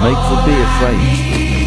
Make the be afraid.